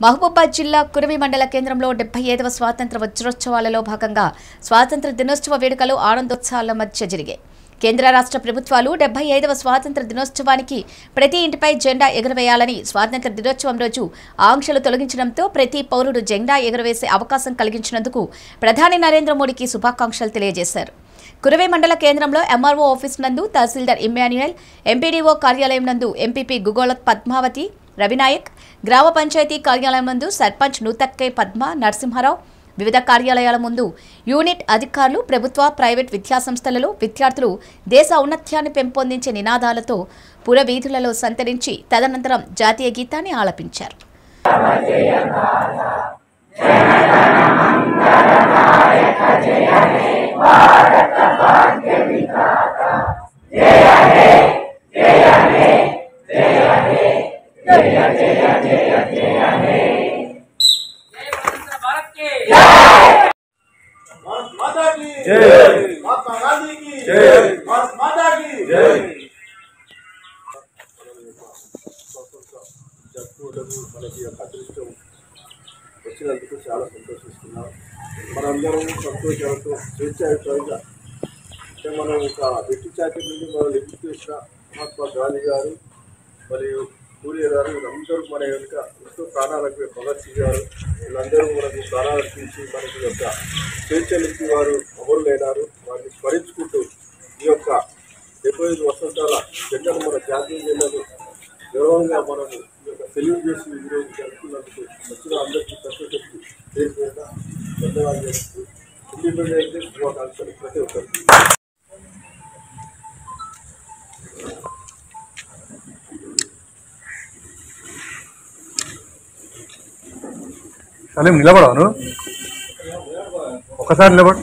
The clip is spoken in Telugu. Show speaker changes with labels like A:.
A: మహబూబాద్ జిల్లా కురవి మండల కేంద్రంలో డెబ్బై ఐదవ స్వాతంత్ర వజ్రోత్సవాలలో భాగంగా స్వాతంత్ర దినోత్సవ వేడుకలు ఆనందోత్సవాల మధ్య జరిగాయి. కేంద్ర రాష్ట్ర ప్రభుత్వాలు డెబ్బై ఐదవ స్వాతంత్ర దినోత్సవానికి ప్రతి ఇంటిపై జెండా ఎగురవేయాలని స్వాతంత్ర దినోత్సవం రోజు ఆంక్షలు తొలగించడంతో ప్రతి పౌరుడు జెండా ఎగురవేసే అవకాశం కలిగించినందుకు ప్రధాని నరేంద్ర మోడీకి శుభాకాంక్షలు తెలియజేశారు. కురవే మండల కేంద్రంలో ఎంఆర్ఓ ఆఫీస్ నందు తహసీల్దార్ ఇమ్మాన్యుయల్ ఎంపీడీఓ కార్యాలయం నందు ఎంపీపీ గుగోళత్ పద్మావతి రవినాయక్ గ్రామ పంచాయతీ కార్యాలయం ముందు సర్పంచ్ నూతక్కే పద్మ నరసింహారావు. వివిధ కార్యాలయాల ముందు యూనిట్ అధికారులు ప్రభుత్వ ప్రైవేట్ విద్యాసంస్థలలో విద్యార్థులు దేశ ఔన్నత్యాన్ని పెంపొందించే నినాదాలతో పురవీధులలో సంతరించి తదనంతరం జాతీయ గీతాన్ని ఆలపించారు.
B: माता की
C: जय।
B: महात्मा गांधी की
C: जय।
B: भारत माता की జరుపుకోవడం మనకి యొక్క అదృష్టం వచ్చినందుకు చాలా సంతోషిస్తున్నాం మనందరం సంతోషాలతో స్వేచ్ఛాయుతంగా అంటే మనం ఒక వెట్టి చాకరి నుండి మనం లిమిట్ చేసిన మహాత్మా గాంధీ గారు మరియు సూర్యగారు వీళ్ళందరూ మన యొక్క ఎంతో ప్రాణాలకు భగత్ సింగ్ గారు వీళ్ళందరూ మనకు ప్రాణాలర్పించి మనకి యొక్క స్వేచ్ఛనిచ్చి వారు అమరులైనారు. వారిని స్మరించుకుంటూ ఈ యొక్క డెబ్బై ఐదు వసంతాల జెండను మన జాతీయ జెండను గౌరవంగా మనము ఈ యొక్క సెల్యూట్ చేసి ఈరోజు జరుపుకున్నందుకు వచ్చిన అందరికీ ప్రత్యేకతకి పేరు ధన్యవాదాలు. చేస్తూ ఇండిపెండెన్స్ డే శుభాకాంక్షలు ప్రతి ఒక్కరికి.
C: సలీం నిలబడవా నువ్వు ఒకసారి నిలబడు